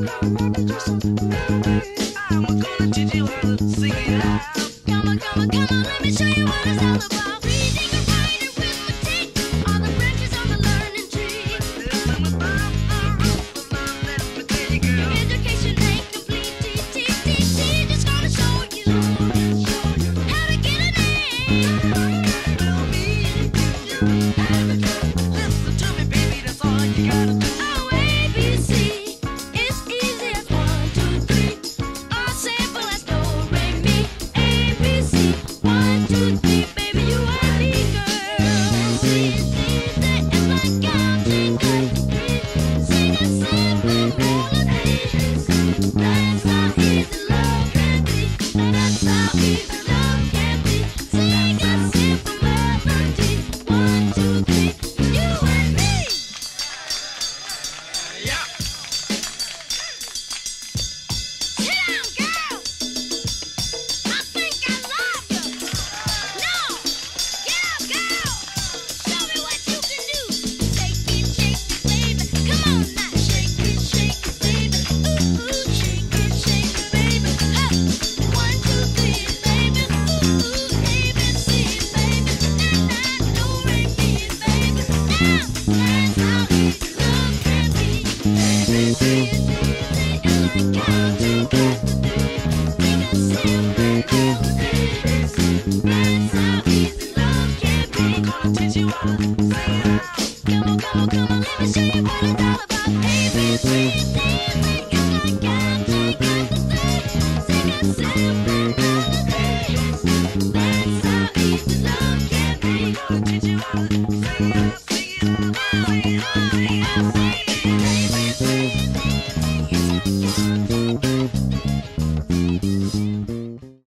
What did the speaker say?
Come on, come on, come on, let me show you what it's all about. Keep Música